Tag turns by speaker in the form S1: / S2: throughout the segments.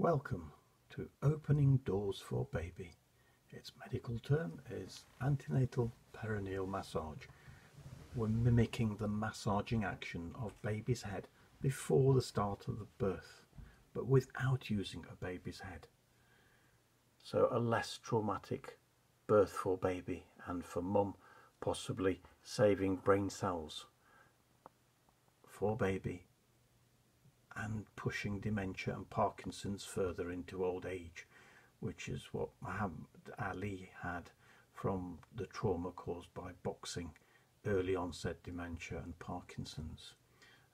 S1: Welcome to Opening Doors for Baby. Its medical term is antenatal perineal massage. We're mimicking the massaging action of baby's head before the start of the birth, but without using a baby's head. So a less traumatic birth for baby and for mum, possibly saving brain cells for baby and pushing dementia and Parkinson's further into old age, which is what Muhammad Ali had from the trauma caused by boxing, early onset dementia and Parkinson's.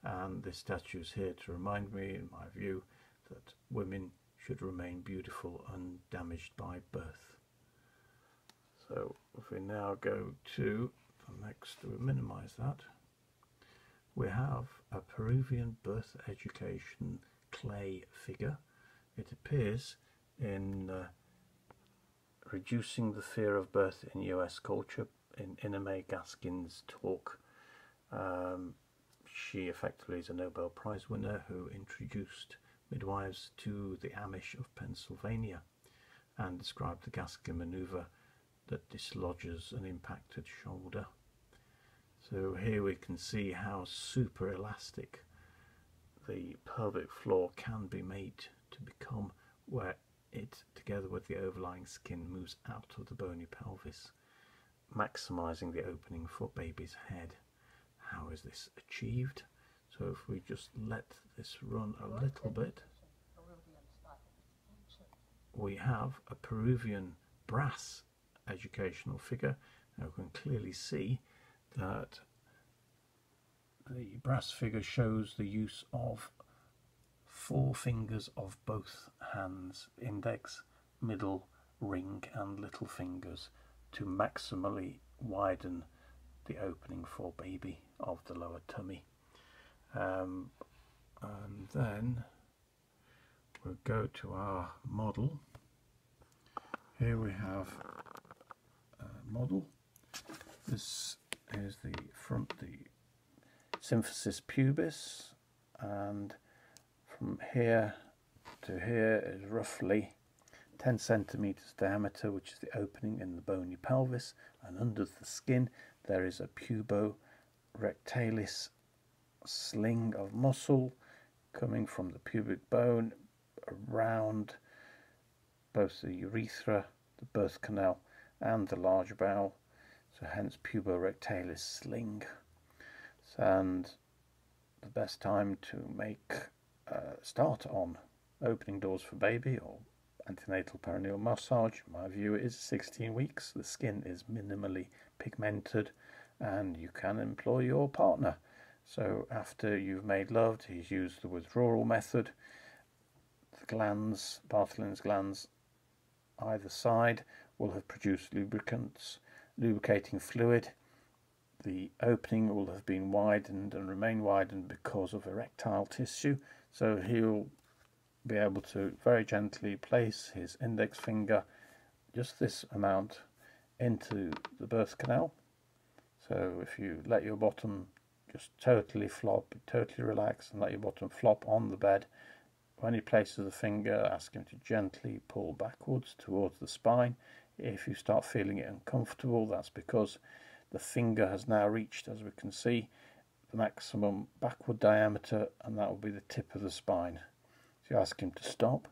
S1: And this statue is here to remind me, in my view, that women should remain beautiful undamaged by birth. So if we now go to the next, we minimize that we have a Peruvian birth education clay figure. It appears in uh, Reducing the Fear of Birth in US Culture in Ina May Gaskin's talk. Um, she effectively is a Nobel Prize winner who introduced midwives to the Amish of Pennsylvania and described the Gaskin maneuver that dislodges an impacted shoulder. So here we can see how super elastic the pelvic floor can be made to become where it, together with the overlying skin, moves out of the bony pelvis, maximizing the opening for baby's head. How is this achieved? So if we just let this run a little bit, we have a Peruvian brass educational figure. Now we can clearly see that the brass figure shows the use of four fingers of both hands, index, middle, ring and little fingers to maximally widen the opening for baby of the lower tummy. Um, and then we'll go to our model. Here we have a model. This is the front, the symphysis pubis, and from here to here is roughly 10 centimeters diameter, which is the opening in the bony pelvis, and under the skin there is a puborectalis sling of muscle coming from the pubic bone around both the urethra, the birth canal, and the large bowel so hence puborectalis sling. And the best time to make uh, start on opening doors for baby or antenatal perineal massage, my view is 16 weeks. The skin is minimally pigmented and you can employ your partner. So after you've made love, he's used the withdrawal method. The glands, Bartholin's glands, either side will have produced lubricants lubricating fluid. The opening will have been widened and remain widened because of erectile tissue. So he'll be able to very gently place his index finger, just this amount, into the birth canal. So if you let your bottom just totally flop, totally relax, and let your bottom flop on the bed, when he places the finger, ask him to gently pull backwards towards the spine. If you start feeling it uncomfortable, that's because the finger has now reached, as we can see, the maximum backward diameter, and that will be the tip of the spine. So you ask him to stop,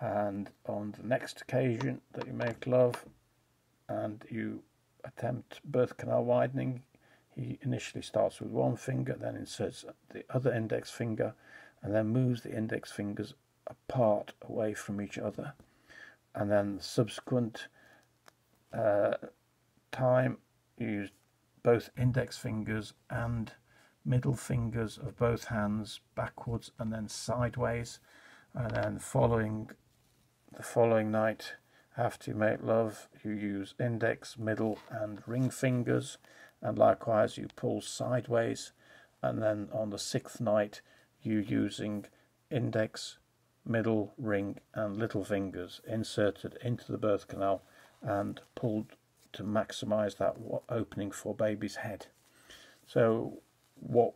S1: and on the next occasion that you make love and you attempt birth canal widening, he initially starts with one finger, then inserts the other index finger, and then moves the index fingers apart away from each other. And then the subsequent uh, time use both index fingers and middle fingers of both hands backwards and then sideways. And then following the following night after you make love you use index middle and ring fingers. And likewise you pull sideways. And then on the sixth night you using index middle ring and little fingers inserted into the birth canal and pulled to maximize that opening for baby's head. So what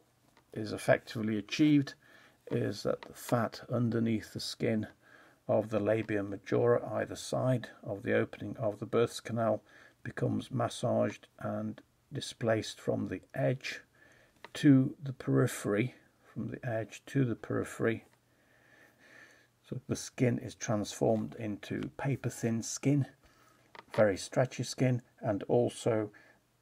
S1: is effectively achieved is that the fat underneath the skin of the labia majora either side of the opening of the birth canal becomes massaged and displaced from the edge to the periphery, from the edge to the periphery. So the skin is transformed into paper thin skin, very stretchy skin, and also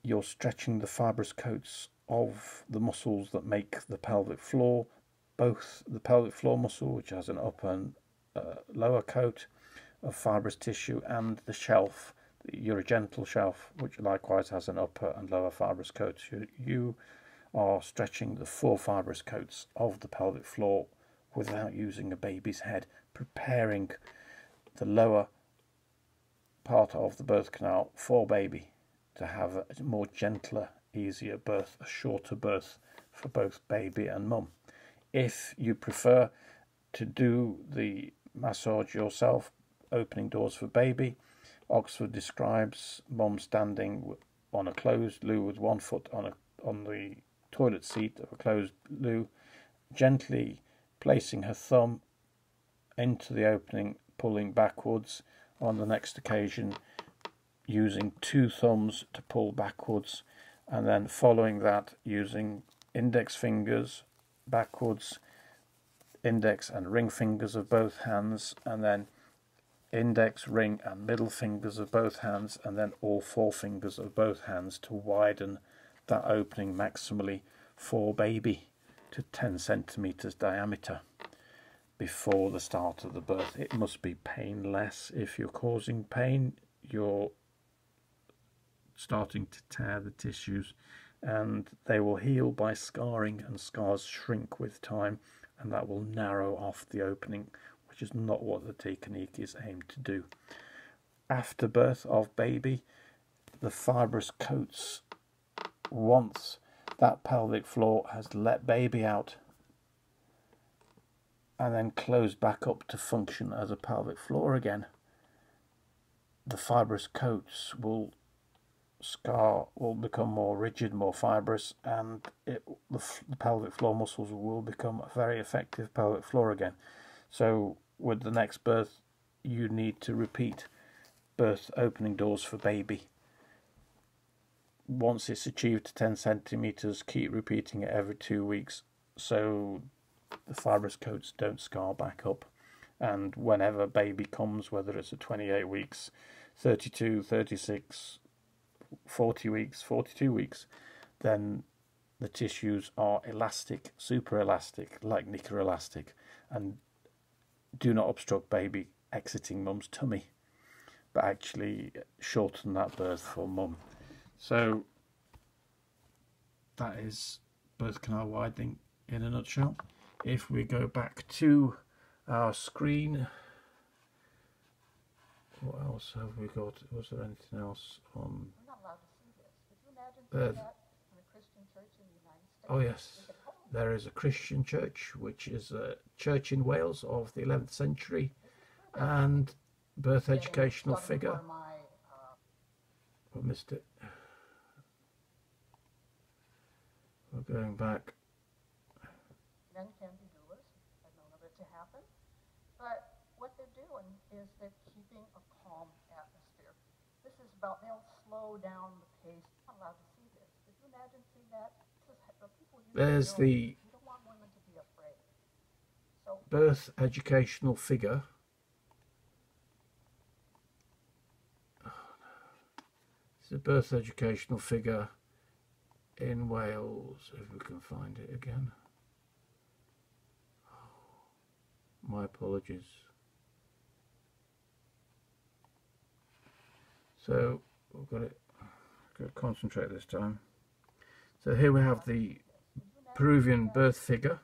S1: you're stretching the fibrous coats of the muscles that make the pelvic floor, both the pelvic floor muscle, which has an upper and uh, lower coat of fibrous tissue, and the shelf, the urogenital shelf, which likewise has an upper and lower fibrous coat. You, you are stretching the four fibrous coats of the pelvic floor without using a baby's head, preparing the lower part of the birth canal for baby to have a more gentler, easier birth, a shorter birth for both baby and mum. If you prefer to do the massage yourself, opening doors for baby, Oxford describes mum standing on a closed loo with one foot on a on the toilet seat of a closed loo, gently placing her thumb into the opening, pulling backwards. On the next occasion, using two thumbs to pull backwards, and then following that, using index fingers backwards, index and ring fingers of both hands, and then index, ring, and middle fingers of both hands, and then all four fingers of both hands to widen that opening maximally for baby to 10 centimeters diameter before the start of the birth. It must be painless. If you're causing pain, you're starting to tear the tissues and they will heal by scarring and scars shrink with time and that will narrow off the opening which is not what the technique is aimed to do. After birth of baby, the fibrous coats once that pelvic floor has let baby out and then close back up to function as a pelvic floor again, the fibrous coats will scar will become more rigid, more fibrous, and it, the, the, pelvic floor muscles will become a very effective pelvic floor again. So, with the next birth, you need to repeat birth opening doors for baby. Once it's achieved 10 centimeters, keep repeating it every two weeks so the fibrous coats don't scar back up. And whenever baby comes, whether it's at 28 weeks, 32, 36, 40 weeks, 42 weeks, then the tissues are elastic, super elastic, like knicker elastic, and do not obstruct baby exiting mum's tummy, but actually shorten that birth for mum. So that is birth canal widening in a nutshell. If we go back to our screen, what else have we got? Was there anything else on? Uh, oh yes, there is a Christian church, which is a church in Wales of the 11th century, and birth educational figure. I missed it. We're going back.
S2: Men can be doulas. I've known of it to happen. But what they're doing is they're keeping a calm atmosphere. This is about, they'll slow down the pace. I'm allowed to see this. Could you imagine seeing that? This is, people
S1: There's the
S2: you don't want women to be afraid. So,
S1: birth educational figure. It's a birth educational figure in Wales, if we can find it again. My apologies. So we've got to, got to concentrate this time. So here we have the Peruvian birth figure.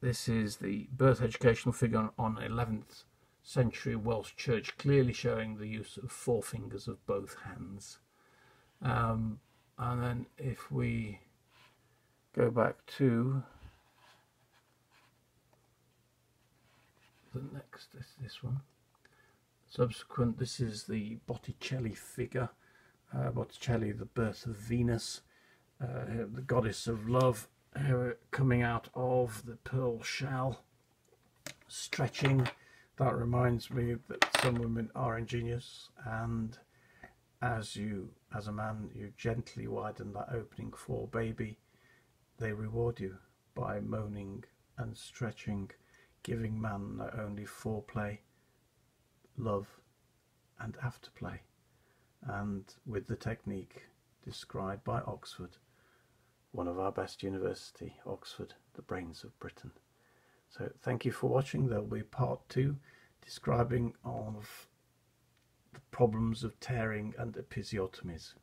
S1: This is the birth educational figure on 11th century Welsh church, clearly showing the use of four fingers of both hands. Um, and then if we go back to the next, this, this one, subsequent, this is the Botticelli figure uh, Botticelli, The Birth of Venus, uh, the goddess of love, uh, coming out of the pearl shell, stretching. That reminds me that some women are ingenious, and as you, as a man, you gently widen that opening for baby, they reward you by moaning and stretching, giving man not only foreplay, love, and afterplay, and with the technique described by Oxford, one of our best university, Oxford, the brains of Britain. So thank you for watching. There'll be part two describing of the problems of tearing and episiotomies.